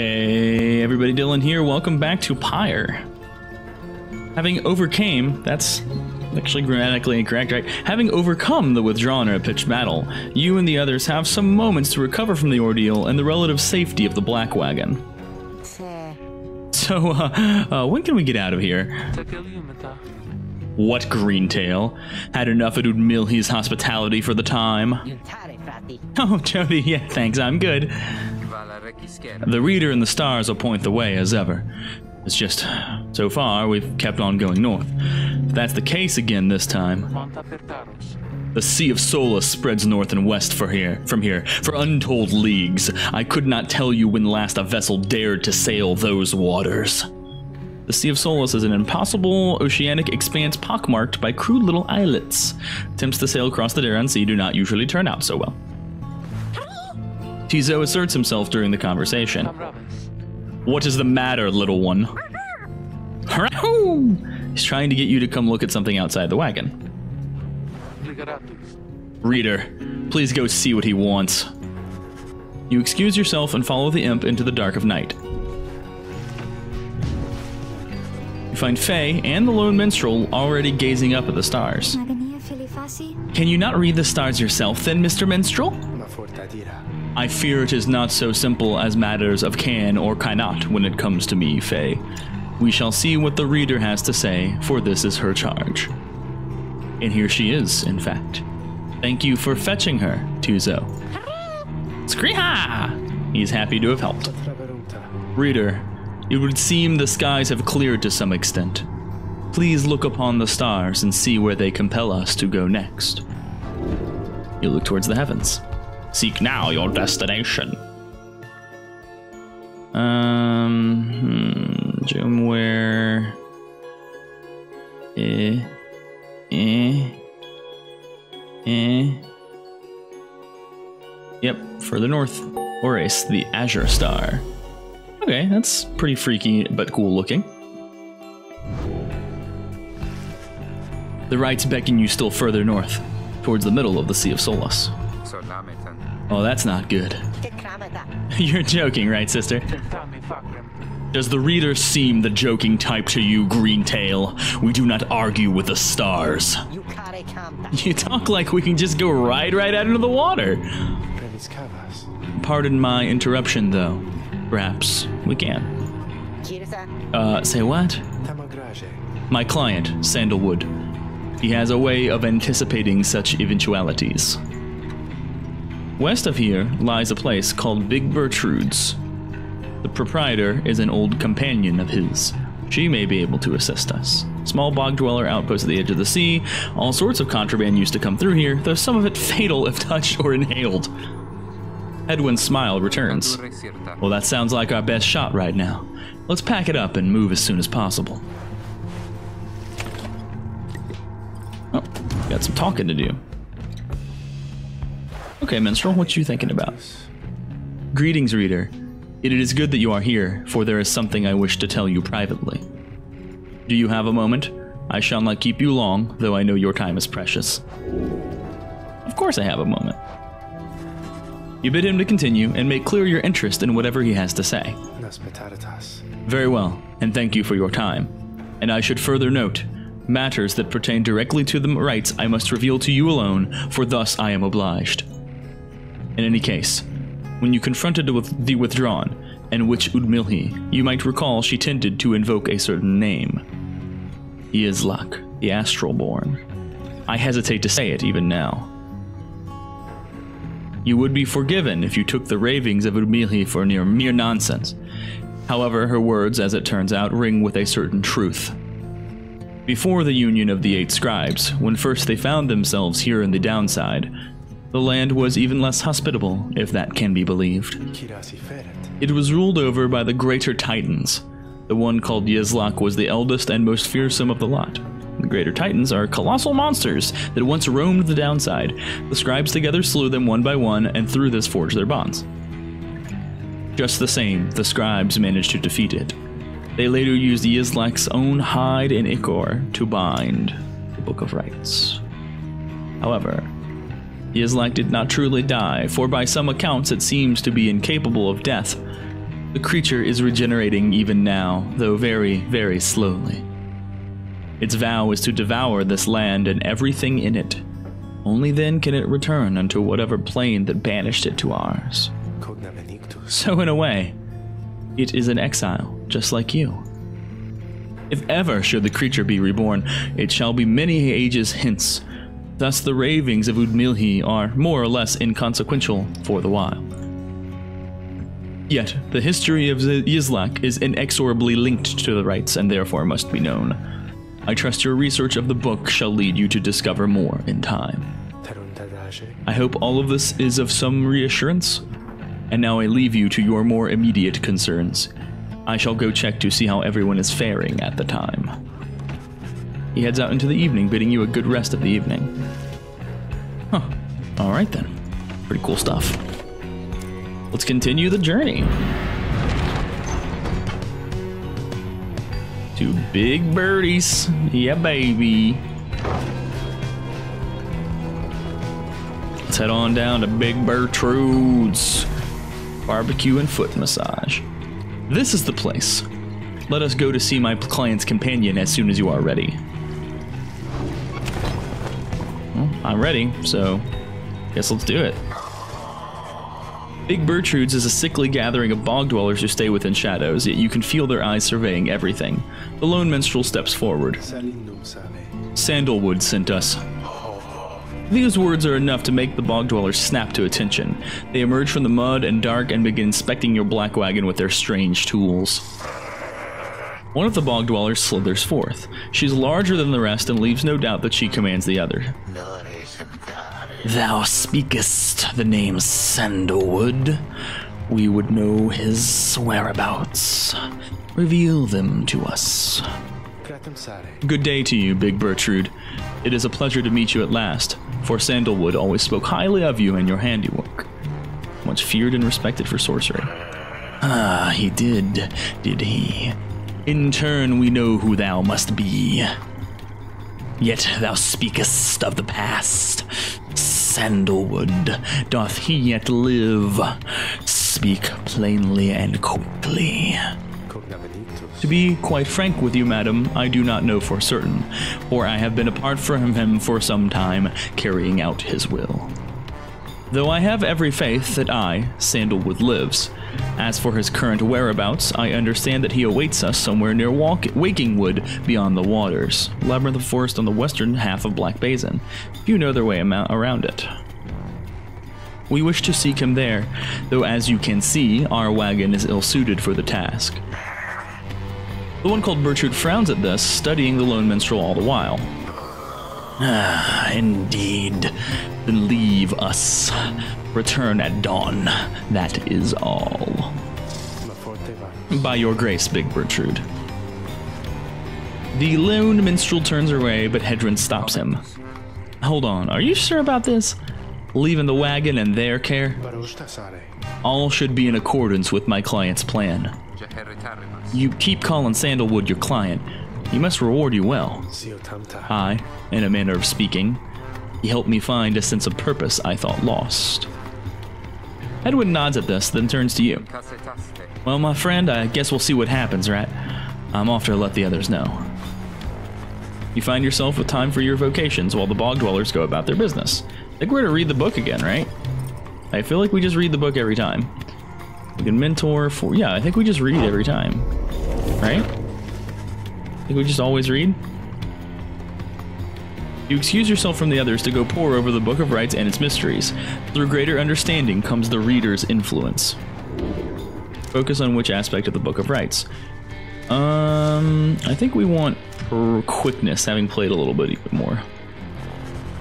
Hey, everybody, Dylan here. Welcome back to Pyre. Having overcame, that's actually grammatically incorrect, right? Having overcome the withdrawn in a pitched battle, you and the others have some moments to recover from the ordeal and the relative safety of the Black Wagon. So, uh, uh, when can we get out of here? What Greentail? Had enough of Udmilhi's hospitality for the time? Oh, Jody, yeah, thanks, I'm good. The reader and the stars will point the way as ever. It's just, so far, we've kept on going north. If that's the case again this time, the Sea of Solace spreads north and west for here, from here, for untold leagues. I could not tell you when last a vessel dared to sail those waters. The Sea of Solace is an impossible oceanic expanse pockmarked by crude little islets. Attempts to sail across the Daran Sea do not usually turn out so well. Ti'zo asserts himself during the conversation. What is the matter, little one? He's trying to get you to come look at something outside the wagon. Reader, please go see what he wants. You excuse yourself and follow the imp into the dark of night. You find Faye and the lone minstrel already gazing up at the stars. Can you not read the stars yourself, then, Mr. Minstrel? I fear it is not so simple as matters of can or cannot when it comes to me, Faye. We shall see what the reader has to say, for this is her charge. And here she is, in fact. Thank you for fetching her, Tuzo. Skriha! He's happy to have helped. Reader, it would seem the skies have cleared to some extent. Please look upon the stars and see where they compel us to go next. You look towards the heavens. Seek now your destination. Um, hmm. Eh. Eh. Eh. Yep, further north. Horace, the Azure Star. Okay, that's pretty freaky but cool looking. The rites beckon you still further north, towards the middle of the Sea of Solace. Oh, that's not good. You're joking, right, sister? Does the reader seem the joking type to you, Greentail? We do not argue with the stars. You talk like we can just go right, right out into the water. Pardon my interruption, though. Perhaps we can. Uh, say what? My client, Sandalwood. He has a way of anticipating such eventualities. West of here lies a place called Big Bertrude's. The proprietor is an old companion of his. She may be able to assist us. Small bog dweller outpost at the edge of the sea. All sorts of contraband used to come through here, though some of it fatal if touched or inhaled. Edwin's smile returns. Well, that sounds like our best shot right now. Let's pack it up and move as soon as possible. Oh, got some talking to do. Okay, Minstrel, what are you thinking about? Greetings, reader. It is good that you are here, for there is something I wish to tell you privately. Do you have a moment? I shall not keep you long, though I know your time is precious. Of course I have a moment. You bid him to continue and make clear your interest in whatever he has to say. Very well, and thank you for your time. And I should further note, matters that pertain directly to the rites I must reveal to you alone, for thus I am obliged. In any case, when you confronted the withdrawn, and witch Udmilhi, you might recall she tended to invoke a certain name. Yizlak, the Astral Born. I hesitate to say it even now. You would be forgiven if you took the ravings of Udmilhi for mere, mere nonsense. However, her words, as it turns out, ring with a certain truth. Before the union of the eight scribes, when first they found themselves here in the downside, the land was even less hospitable, if that can be believed. It was ruled over by the greater titans. The one called Yizlak was the eldest and most fearsome of the lot. The greater titans are colossal monsters that once roamed the downside. The scribes together slew them one by one and through this forged their bonds. Just the same, the scribes managed to defeat it. They later used Yizlak's own hide and ichor to bind the Book of Rites. However, Yizlak did not truly die, for by some accounts it seems to be incapable of death. The creature is regenerating even now, though very, very slowly. Its vow is to devour this land and everything in it. Only then can it return unto whatever plane that banished it to ours. So, in a way, it is an exile, just like you. If ever should the creature be reborn, it shall be many ages hence. Thus, the ravings of Udmilhi are more or less inconsequential for the while. Yet, the history of Yizlak is inexorably linked to the rites and therefore must be known. I trust your research of the book shall lead you to discover more in time. I hope all of this is of some reassurance. And now I leave you to your more immediate concerns. I shall go check to see how everyone is faring at the time. He heads out into the evening, bidding you a good rest of the evening. Huh. Alright then. Pretty cool stuff. Let's continue the journey. To Big Birdies. Yeah, baby. Let's head on down to Big Bertrude's Barbecue and Foot Massage. This is the place. Let us go to see my client's companion as soon as you are ready. I'm ready, so guess let's do it. Big Bertrude's is a sickly gathering of bog dwellers who stay within shadows, yet you can feel their eyes surveying everything. The lone minstrel steps forward. Sandalwood sent us. These words are enough to make the bog dwellers snap to attention. They emerge from the mud and dark and begin inspecting your black wagon with their strange tools. One of the bog dwellers slithers forth. She's larger than the rest and leaves no doubt that she commands the other. Thou speakest the name Sandalwood. We would know his whereabouts. Reveal them to us. Good day to you, Big Bertrude. It is a pleasure to meet you at last, for Sandalwood always spoke highly of you and your handiwork. Much feared and respected for sorcery. Ah, he did, did he? In turn, we know who thou must be. Yet thou speakest of the past. Sandalwood, doth he yet live? Speak plainly and quickly. To be quite frank with you, madam, I do not know for certain, for I have been apart from him for some time, carrying out his will. Though I have every faith that I, Sandalwood, lives. As for his current whereabouts, I understand that he awaits us somewhere near Walk- Wakingwood beyond the waters, labyrinth of forest on the western half of Black Basin. Few know their way around it. We wish to seek him there, though as you can see, our wagon is ill suited for the task. The one called Bertrude frowns at this, studying the lone minstrel all the while. Ah, indeed. Then leave us. Return at dawn. That is all. Ma forte va. By your grace, Big Bertrude. The lone minstrel turns away, but Hedron stops him. Hold on, are you sure about this? Leaving the wagon in their care? All should be in accordance with my client's plan. You keep calling Sandalwood your client. He must reward you well. I, in a manner of speaking, he helped me find a sense of purpose I thought lost. Edwin nods at this, then turns to you. Well, my friend, I guess we'll see what happens, right? I'm off to let the others know. You find yourself with time for your vocations while the bog dwellers go about their business. I think we're to read the book again, right? I feel like we just read the book every time. We can mentor for. Yeah, I think we just read every time. Right? I think we just always read. You excuse yourself from the others to go pore over the Book of Rites and its mysteries. Through greater understanding comes the reader's influence. Focus on which aspect of the Book of Rites. Um, I think we want quickness, having played a little bit even more.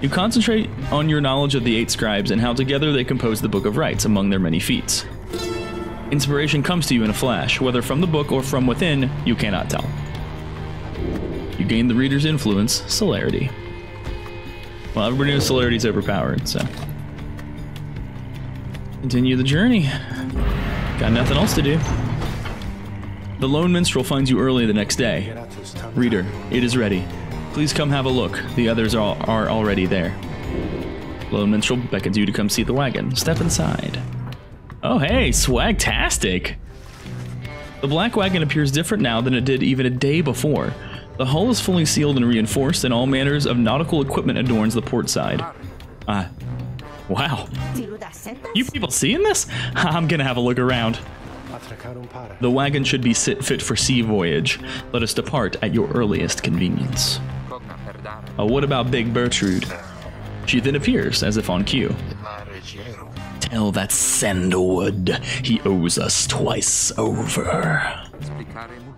You concentrate on your knowledge of the eight scribes and how together they compose the Book of Rites among their many feats. Inspiration comes to you in a flash, whether from the book or from within, you cannot tell. You gain the reader's influence, celerity. Well, everybody knows celerity is overpowered, so. Continue the journey. Got nothing else to do. The lone minstrel finds you early the next day. Reader, it is ready. Please come have a look. The others are, are already there. Lone minstrel beckons you to come see the wagon. Step inside. Oh, hey, swagtastic. The black wagon appears different now than it did even a day before. The hull is fully sealed and reinforced, and all manners of nautical equipment adorns the port side. Ah, wow. You people seeing this? I'm gonna have a look around. The wagon should be fit for sea voyage. Let us depart at your earliest convenience. Uh, what about Big Bertrude? She then appears, as if on cue. Tell that Sandalwood he owes us twice over.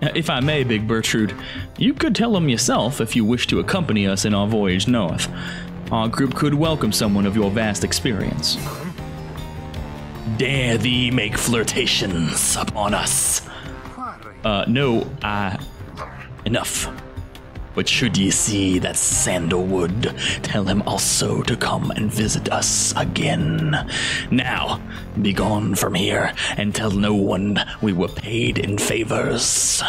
If I may, Big Bertrude, you could tell them yourself if you wish to accompany us in our voyage north. Our group could welcome someone of your vast experience. Dare thee make flirtations upon us. Uh, no, I. Enough. But should ye see that Sandalwood, tell him also to come and visit us again. Now, be gone from here and tell no one we were paid in favors.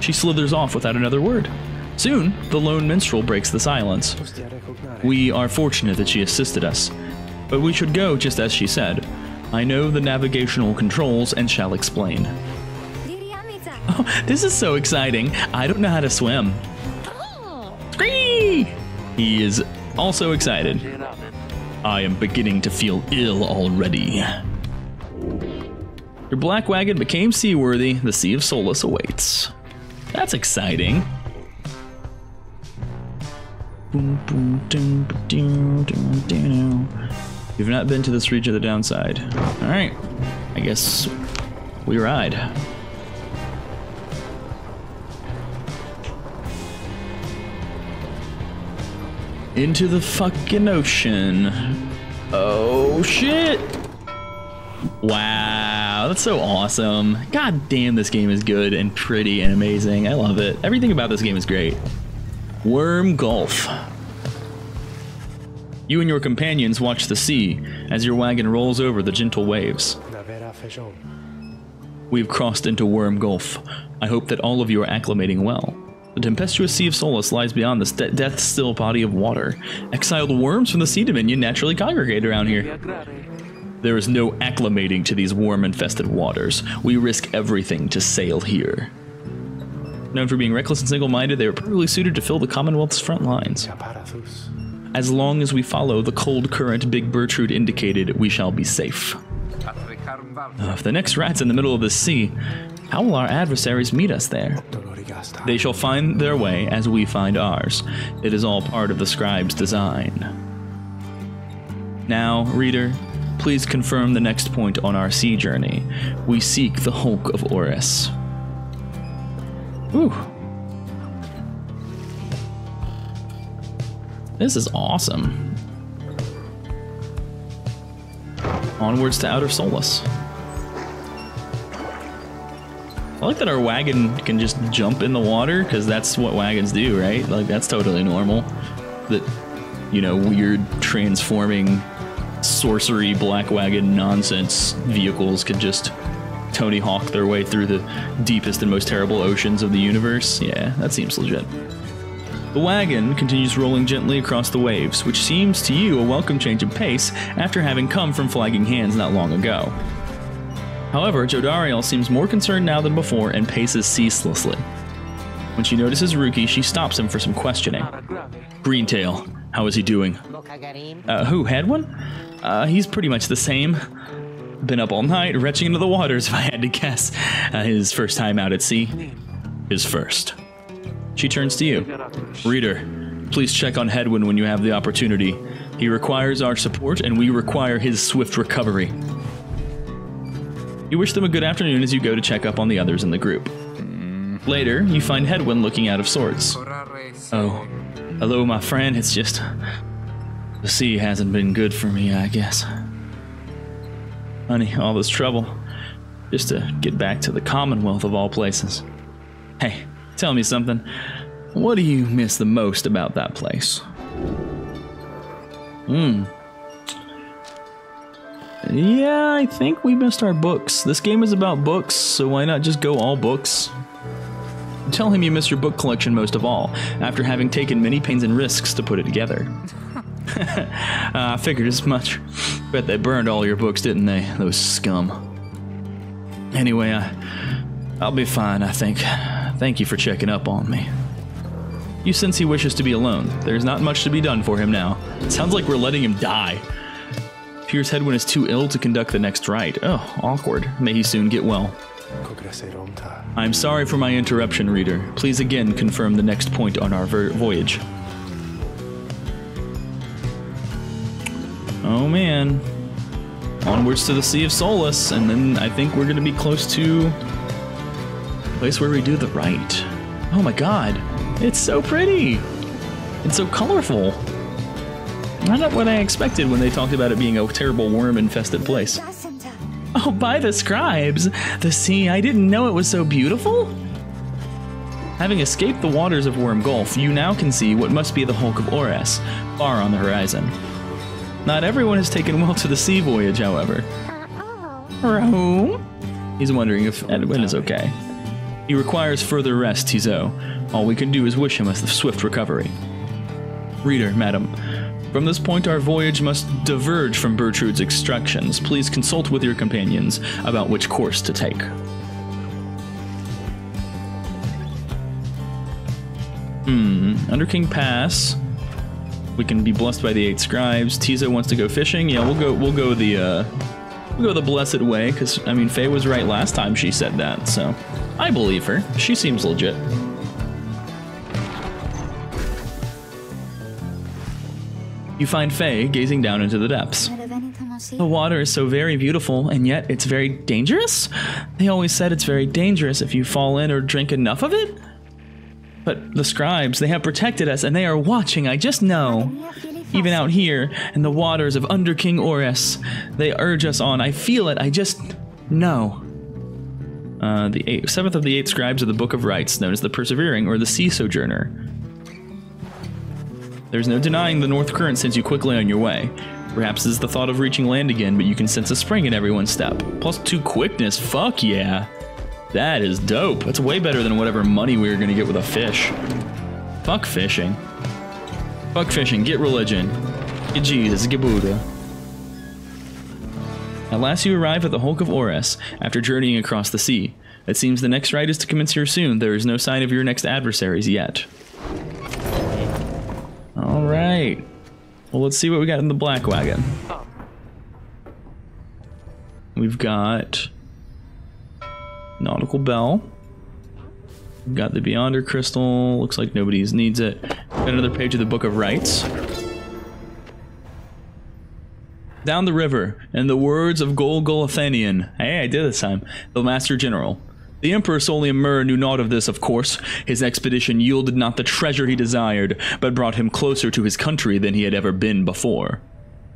She slithers off without another word. Soon, the lone minstrel breaks the silence. We are fortunate that she assisted us, but we should go just as she said. I know the navigational controls and shall explain. Oh, this is so exciting. I don't know how to swim. Scree! He is also excited. I am beginning to feel ill already. Your black wagon became seaworthy. The Sea of Solace awaits. That's exciting. You've not been to this region of the downside. All right. I guess we ride. Into the fucking ocean. Oh shit! Wow, that's so awesome. God damn, this game is good and pretty and amazing. I love it. Everything about this game is great. Worm Gulf. You and your companions watch the sea as your wagon rolls over the gentle waves. We've crossed into Worm Gulf. I hope that all of you are acclimating well. The tempestuous Sea of Solace lies beyond this de- death still body of water. Exiled worms from the Sea Dominion naturally congregate around here. There is no acclimating to these worm infested waters. We risk everything to sail here. Known for being reckless and single minded, they are perfectly suited to fill the Commonwealth's front lines. As long as we follow the cold current Big Bertrude indicated, we shall be safe. Uh, if the next rat's in the middle of the sea, how will our adversaries meet us there? They shall find their way as we find ours. It is all part of the scribe's design. Now, reader, please confirm the next point on our sea journey. We seek the Hulk of Oris. Ooh. This is awesome. Onwards to Outer Solace. I like that our wagon can just jump in the water because that's what wagons do, right? Like that's totally normal. That you know, weird transforming sorcery black wagon nonsense vehicles could just Tony Hawk their way through the deepest and most terrible oceans of the universe. Yeah, that seems legit. The wagon continues rolling gently across the waves, which seems to you a welcome change of pace after having come from flagging hands not long ago. However, Jodariel seems more concerned now than before and paces ceaselessly. When she notices Rukey, she stops him for some questioning. Greentail, how is he doing? Uh, who, had one? Uh, he's pretty much the same. Been up all night, retching into the waters, if I had to guess. Uh, his first time out at sea. His first. She turns to you. Reader, please check on Hedwyn when you have the opportunity. He requires our support, and we require his swift recovery. You wish them a good afternoon as you go to check up on the others in the group. Later, you find Hedwyn looking out of sorts. Oh, hello, my friend. It's just. The sea hasn't been good for me, I guess. Honey, all this trouble. Just to get back to the Commonwealth of all places. Hey, tell me something. What do you miss the most about that place? Hmm. Yeah, I think we missed our books. This game is about books, so why not just go all books? Tell him you miss your book collection most of all, after having taken many pains and risks to put it together. uh, I figured as much. Bet they burned all your books, didn't they? Those scum. Anyway, I, I'll be fine, I think. Thank you for checking up on me. You sense he wishes to be alone. There's not much to be done for him now. Sounds like we're letting him die. Piers Headwind is too ill to conduct the next rite. Oh, awkward. May he soon get well. I'm sorry for my interruption, reader. Please again confirm the next point on our voyage. Oh man. Onwards to the Sea of Solace, and then I think we're gonna be close to the place where we do the rite. Oh my god. It's so pretty. It's so colorful. Not what I expected when they talked about it being a terrible worm infested place. Oh, by the scribes! The sea, I didn't know it was so beautiful! Having escaped the waters of Worm Gulf, you now can see what must be the Hulk of Ores, far on the horizon. Not everyone has taken well to the sea voyage, however. Rome? He's wondering if Edwin is okay. He requires further rest, Ti'zo. All we can do is wish him a swift recovery. Reader, madam, from this point our voyage must diverge from Bertrude's instructions. Please consult with your companions about which course to take. Hmm, Under King Pass, we can be blessed by the eight scribes. Ti'zo wants to go fishing. Yeah, we'll go. We'll go the. Uh, we'll go the blessed way because I mean, Faye was right last time she said that, so I believe her. She seems legit. You find Faye gazing down into the depths. The water is so very beautiful, and yet it's very dangerous? They always said it's very dangerous if you fall in or drink enough of it? But the scribes, they have protected us and they are watching, I just know. Even out here, in the waters of Under King Ores, they urge us on. I feel it, I just know. Uh, the eight, seventh of the eight scribes of the Book of Rites, known as the Persevering or the Sea Sojourner. There's no denying the North Current sends you quickly on your way. Perhaps it's the thought of reaching land again, but you can sense a spring in everyone's step. Plus two quickness, fuck yeah. That is dope. That's way better than whatever money we were gonna get with a fish. Fuck fishing. Fuck fishing, get religion. Get Jesus, get Buddha. At last you arrive at the Hulk of Ores, after journeying across the sea. It seems the next ride is to commence here soon. There is no sign of your next adversaries yet. Alright. Well, let's see what we got in the black wagon. We've got Nautical Bell. We've got the Beyonder Crystal. Looks like nobody needs it. Got another page of the Book of Rites. Down the river, in the words of Golgol Athenian. Hey, I did this time. The Master General. The Emperor Solium knew naught of this, of course. His expedition yielded not the treasure he desired, but brought him closer to his country than he had ever been before.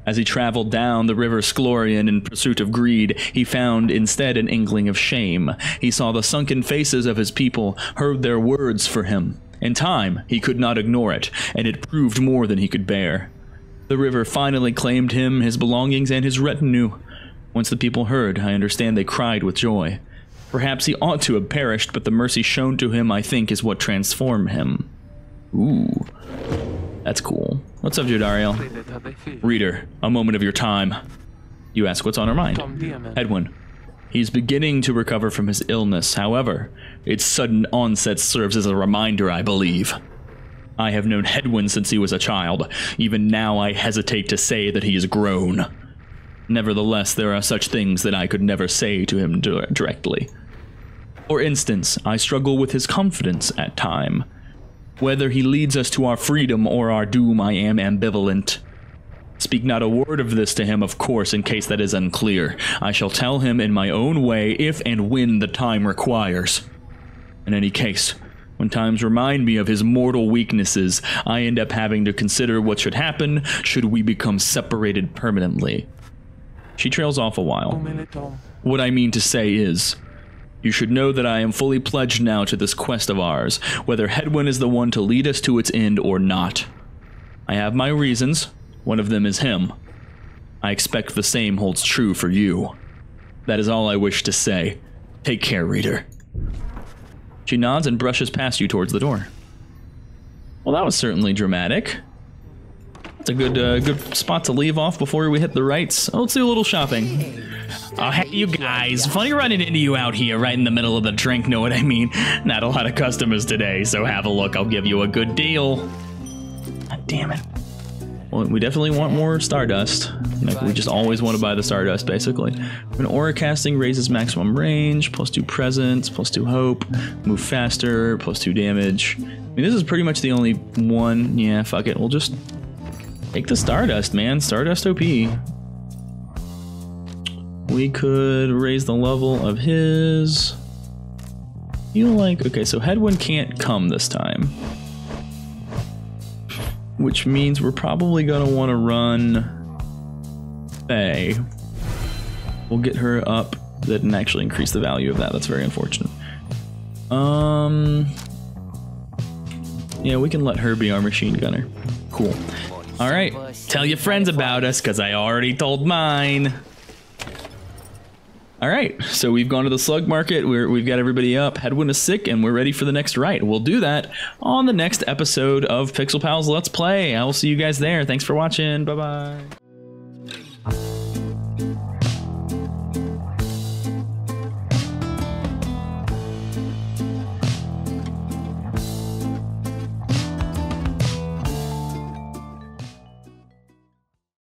As he traveled down the river Sklorian in pursuit of greed, he found instead an inkling of shame. He saw the sunken faces of his people, heard their words for him. In time, he could not ignore it, and it proved more than he could bear. The river finally claimed him, his belongings, and his retinue. Once the people heard, I understand they cried with joy. Perhaps he ought to have perished, but the mercy shown to him, I think, is what transformed him. Ooh. That's cool. What's up, Jodariel? Reader, a moment of your time. You ask what's on her mind. Edwin. He's beginning to recover from his illness, however, its sudden onset serves as a reminder, I believe. I have known Hedwyn since he was a child. Even now, I hesitate to say that he is grown. Nevertheless, there are such things that I could never say to him directly. For instance, I struggle with his confidence at time. Whether he leads us to our freedom or our doom, I am ambivalent. Speak not a word of this to him, of course, in case that is unclear. I shall tell him in my own way if and when the time requires. In any case, when times remind me of his mortal weaknesses, I end up having to consider what should happen should we become separated permanently. She trails off a while. What I mean to say is, you should know that I am fully pledged now to this quest of ours, whether Hedwyn is the one to lead us to its end or not. I have my reasons. One of them is him. I expect the same holds true for you. That is all I wish to say. Take care, reader. She nods and brushes past you towards the door. Well, that was certainly dramatic. It's a good uh, good spot to leave off before we hit the rites. Oh, let's do a little shopping. Oh, hey, you guys. Funny running into you out here right in the middle of the drink, know what I mean? Not a lot of customers today, so have a look. I'll give you a good deal. God damn it. Well, we definitely want more Stardust. Like, we just always want to buy the Stardust, basically. An Aura casting raises maximum range, plus 2 presence, plus 2 hope, move faster, plus 2 damage. I mean, this is pretty much the only one. Yeah, fuck it. We'll just take the Stardust, man. Stardust OP. We could raise the level of his. Feel like okay, so Headwind can't come this time, which means we're probably gonna want to run Faye. We'll get her up. That didn't actually increase the value of that. That's very unfortunate. Um. Yeah, we can let her be our machine gunner. Cool. All rite, tell your friends about us, cause I already told mine. All right, so we've gone to the slug market. We're, we've got everybody up. Headwind is sick, and we're ready for the next right. We'll do that on the next episode of Pixel Pals Let's Play. I will see you guys there. Thanks for watching. Bye bye.